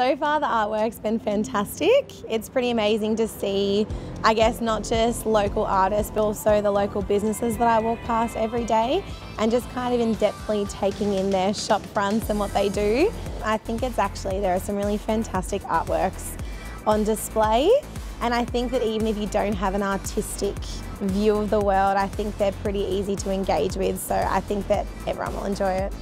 So far, the artwork's been fantastic. It's pretty amazing to see, I guess, not just local artists, but also the local businesses that I walk past every day and just kind of in depthly taking in their shop fronts and what they do. I think it's actually, there are some really fantastic artworks on display. And I think that even if you don't have an artistic view of the world, I think they're pretty easy to engage with. So I think that everyone will enjoy it.